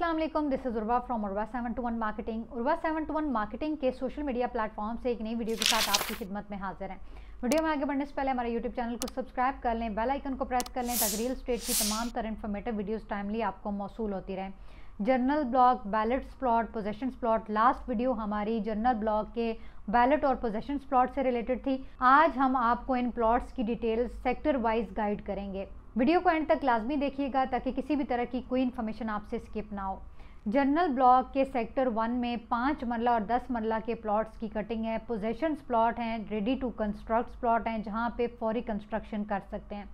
अस्सलाम वालेकुम this is Urwa from Urwa seven two one marketing Urwa seven two one marketing के social media platform से एक नई वीडियो के साथ आपकी खिदमत में हाजिर हैं। वीडियो में आगे बढ़ने से पहले हमारे यूट्यूब चैनल को सब्सक्राइब कर लें बेल आइकन को प्रेस कर लें, ताकि रियल स्टेट की तमाम तरह इन्फॉर्मेटिव वीडियोस टाइमली आपको मौसू होती रहें। General block ballots plot possession plot last video हमारी जर्नल ब्लॉक के बैलेट और पोजेशन प्लॉट से रिलेटेड थी। आज हम आपको इन प्लॉट्स की डिटेल्स सेक्टर वाइज गाइड करेंगे। वीडियो को एंड तक लाजमी देखिएगा ताकि किसी भी तरह की कोई इन्फॉर्मेशन आपसे स्किप ना हो। जनरल ब्लॉक के सेक्टर वन में पाँच मरला और दस मरला के प्लॉट्स की कटिंग है। पोजेशन प्लॉट हैं रेडी टू कंस्ट्रक्ट प्लॉट हैं, जहाँ पे फौरी कंस्ट्रक्शन कर सकते हैं।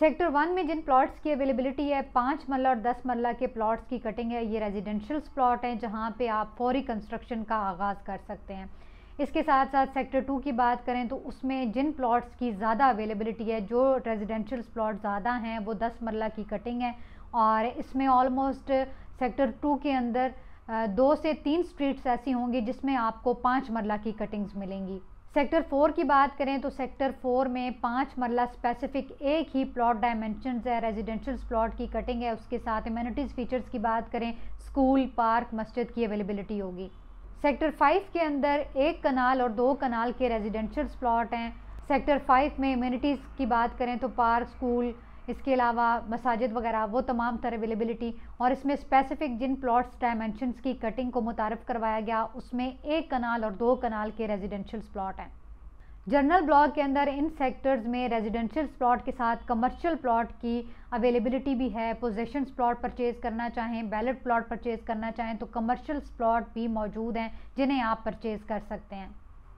सेक्टर वन में जिन प्लॉट्स की अवेलेबिलिटी है, पाँच मरला और दस मरला के प्लॉट्स की कटिंग है। ये रेजिडेंशियल प्लॉट हैं, जहाँ पे आप फौरी कंस्ट्रक्शन का आगाज़ कर सकते हैं। इसके साथ साथ सेक्टर टू की बात करें तो उसमें जिन प्लॉट्स की ज़्यादा अवेलेबिलिटी है, जो रेजिडेंशियल प्लॉट ज़्यादा हैं, वो दस मरला की कटिंग है और इसमें ऑलमोस्ट सेक्टर टू के अंदर दो से तीन स्ट्रीट्स ऐसी होंगी जिसमें आपको पाँच मरला की कटिंग्स मिलेंगी। सेक्टर फोर की बात करें तो सेक्टर फोर में पाँच मरला स्पेसिफिक एक ही प्लॉट डायमेंशन है रेजिडेंशियल प्लॉट की कटिंग है, उसके साथ इम्यूनिटीज़ फीचर्स की बात करें स्कूल पार्क मस्जिद की अवेलेबिलिटी होगी। सेक्टर फाइव के अंदर एक कनाल और दो कनाल के रेजिडेंशियल प्लॉट हैं। सेक्टर फाइव में इम्यूनिटीज़ की बात करें तो पार्क स्कूल इसके अलावा मसाजिद वगैरह, वो तमाम तरह अवेलेबिलिटी और इसमें स्पेसिफिक जिन प्लॉट्स डायमेंशनस की कटिंग को मुतारफ़ करवाया गया, उसमें एक कनाल और दो कनाल के रेजिडेंशियल प्लॉट हैं। जनरल ब्लॉक के अंदर इन सेक्टर्स में रेजिडेंशियल प्लॉट के साथ कमर्शियल प्लॉट की अवेलेबिलिटी भी है। पोजेशन प्लॉट परचेज करना चाहें बैलेट प्लॉट परचेज करना चाहें तो कमर्शियल प्लॉट भी मौजूद हैं जिन्हें आप परचेज कर सकते हैं।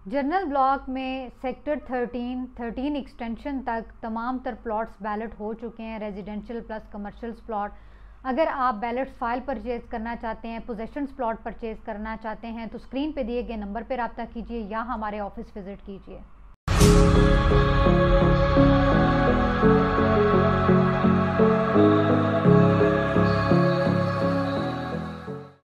जनरल ब्लॉक में सेक्टर 13, 13 एक्सटेंशन तक तमाम तर प्लॉट्स बैलेट हो चुके हैं। रेजिडेंशियल प्लस कमर्शियल प्लॉट अगर आप बैलेट्स फ़ाइल परचेज करना चाहते हैं पोजेशन प्लॉट परचेज करना चाहते हैं तो स्क्रीन पे दिए गए नंबर पर रबता कीजिए या हमारे ऑफ़िस विज़िट कीजिए।